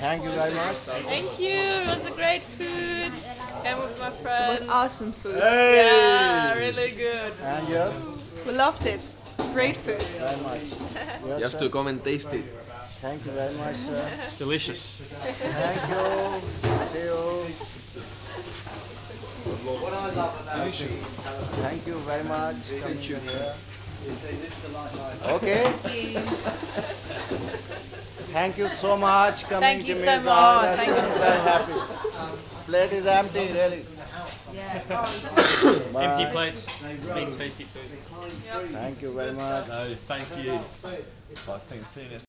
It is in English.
Thank you very much. Thank you. It was a great food. Came with my friends. It was awesome food. Yeah, really good. And you? We loved it. Great food. Very much. Yes, You have sir. to come and taste it. Thank you very much, sir. Delicious. Thank you. See you. Thank you very much. Coming here. Okay. Thank you so much coming Thank to you me. so It's our much. Thank restaurant. Very happy. Plate is empty, really. Yeah. Empty plates, big tasty food. Thank you very much. No, thank you. Bye, thanks. See you next